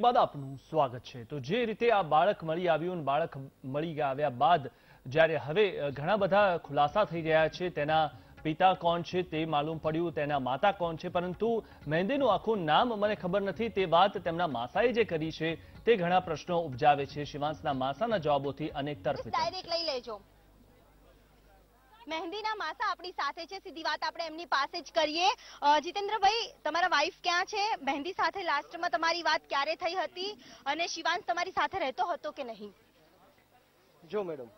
બાદ આપનું સ્વાગત છે. તો જે રીતે આ બાળક મળી આવ્યું બાળક મળી આવ્યા બાદ જ્યારે હવે ઘણા બધા ખુલાસા થઈ રહ્યા છે. તેના પિતા કોણ છે તે માલુમ પડ્યું, તેના માતા કોણ છે? પરંતુ મહેંદીનું આખું નામ મને ખબર નથી. તે વાત તેમના માસાએ જે કરી છે તે ઘણા પ્રશ્નો ઉપજાવે છે. શિવાંશના માસાના જવાબોથી અનેક તરફ ડાયરેક્ટ લઈ લેજો. મહેંદીના માસા આપણી સાથે છે. સીધી વાત આપણે એમની પાસે જ કરીએ. જીતેન્દ્રભાઈ તમારા વાઈફ ક્યાં છે? મહેંદી સાથે લાસ્ટમાં તમારી વાત ક્યારે થઈ હતી? અને શિવાંશ તમારી સાથે રહેતો હતો કે નહીં? જો મેડમ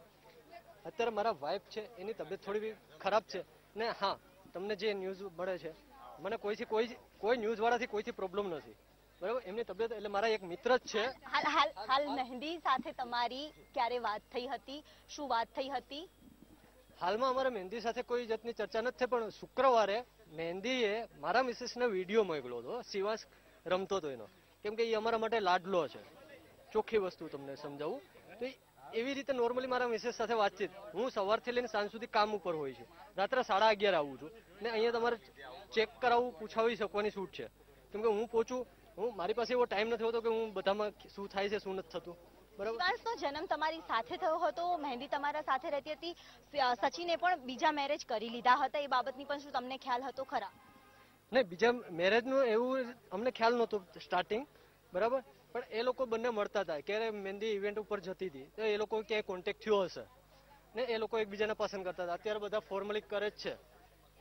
અત્યારે મારા વાઈફ છે એની તબિયત થોડી ખરાબ છે. ને હા તમને જે ન્યૂઝ મળે છે મને કોઈથી કોઈ કોઈ ન્યૂઝ વાળાથી કોઈથી પ્રોબ્લેમ નથી. બરાબર? એમની તબિયત એટલે મારા એક મિત્ર જ છે. હાલ હાલ હાલ મહેંદી સાથે તમારી ક્યારે વાત થઈ હતી? શું વાત થઈ હતી? હાલમાં અમારે મહેંદી સાથે કોઈ જાતની ચર્ચા નથી પણ શુક્રવારે મહેંદીએ મારા મિસિસને વીડિયો મોકલ્યો હતો, સિવાસ રમતો હતો એનો. કેમ કે એ અમારા માટે લાડલો છે. ચોખ્ખી વસ્તુ તમને સમજાવું. તો એવી રીતે નોર્મલી મારા મિસેસ સાથે વાતચીત. હું સવારથી લઈને સાંજ સુધી કામ ઉપર હોય છે. રાત્રે સાડા અગિયાર આવું છું. ને અહીંયા તમારે ચેક કરાવવું પૂછાવી શકવાની છૂટ છે. કેમ કે હું પહોંચું હું મારી પાસે એવો ટાઈમ નથી હોતો કે હું બધામાં શું થાય છે, શું નથી થતું. બરાબર. જન્મ તમારી સાથે થયો હતો મહેંદી તમારા સાથે રહેતી હતી સચિને પણ બીજા મેરેજ કરી લીધા હતા એ બાબતની પણ શું તમને ખ્યાલ હતો ખરા? નહીં બીજા મેરેજનું એવું અમને ખ્યાલ નહોતો સ્ટાર્ટિંગ બરાબર? પણ એ લોકો બંને મળતા હતા ક્યારે મહેંદી ઇવેન્ટ ઉપર જતી હતી તો એ લોકો ક્યાંય કોન્ટેક્ટ થયો હશે? ને એ લોકો એકબીજાને પસંદ કરતા હતા અત્યારે બધા ફોર્મલી કરે જ છે.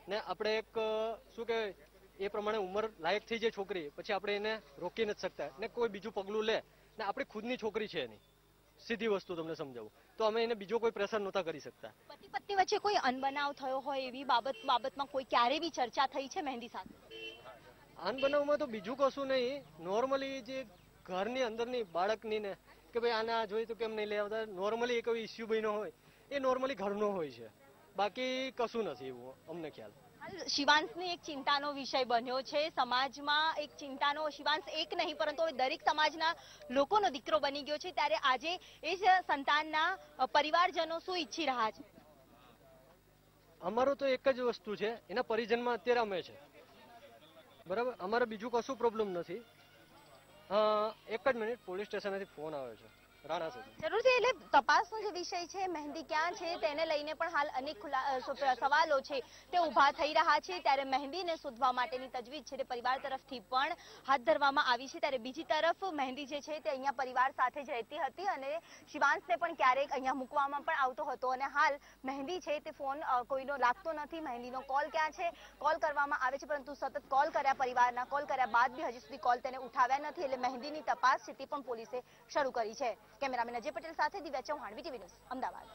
ને આપણે એક શું કે એ પ્રમાણે ઉંમર લાયક થઈ જાય છોકરી પછી આપણે એને રોકી નથી શકતા. ને કોઈ બીજું પગલું લે ને આપણી ખુદની છોકરી છે એની. સીધી વસ્તુ તમને સમજાવું. તો અમે એને બીજો કોઈ પ્રેશર નહોતા કરી શકતા. પતિ પત્ની વચ્ચે કોઈ અનબનાવ થયો હોય એવી બાબત બાબતમાં કોઈ ક્યારે બી ચર્ચા થઈ છે મહેંદી સાથે? અનબનાવમાં તો બીજું કશું નહીં. નોર્મલી જે ઘરની અંદરની બાળકની ને કે ભાઈ આને આ જોઈ તો કેમ નહીં લઈ આવતા? નોર્મલી એક ઇસ્યુ બન્યો હોય. એ નોર્મલી ઘરનો હોય છે. બાકી કશું નથી એવું અમને ખ્યાલ. શિવાંશની એક ચિંતાનો વિષય બન્યો છે. સમાજમાં એક ચિંતાનો શિવાંશ એક નહીં પરંતુ દરેક સમાજના લોકોનો દીકરો બની ગયો છે. ત્યારે આજે એ જ સંતાનના પરિવારજનો શું ઈચ્છી રહ્યા છે? અમારું તો એક જ વસ્તુ છે. એના પરિજનમાં અત્યારે અમે છે. બરાબર? અમારે બીજું કશું પ્રોબ્લેમ નથી. એક જ મિનિટ પોલીસ સ્ટેશનથી ફોન આવ્યો છે. પરિવાર તરફથી પણ હાથ ધરવામાં આવી છે. ત્યારે બીજી તરફ મહેંદી જે છે તે અહીંયા પરિવાર સાથે જ રહેતી હતી અને શિવાંશને પણ ક્યારેક અહીંયા મૂકવામાં પણ આવતો હતો અને હાલ મહેંદી છે તે ફોન કોઈનો લાગતો નથી. મહેંદીનો કોલ ક્યાં છે? કોલ કરવામાં આવે છે, પરંતુ સતત કોલ કર્યા પરિવારના કોલ કર્યા બાદ બી હજી સુધી કોલ તેને ઉઠાવ્યા નથી. એટલે મહેંદીની તપાસ સ્થિતિ પણ પોલીસે શરૂ કરી છે. કેમેરામેન અજય પટેલ સાથે દિવ્યા ચૌહાણ વીટીવી ન્યૂઝ અમદાવાદ.